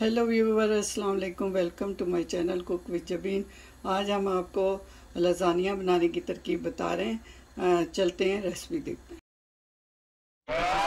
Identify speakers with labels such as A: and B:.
A: Hello viewer अस्सलाम वालेकुम welcome to my channel cook with Jabeen आज हम आपको लजानिया बनाने की तरकीब बता रहे हैं। चलते हैं रेसिपी देखते हैं।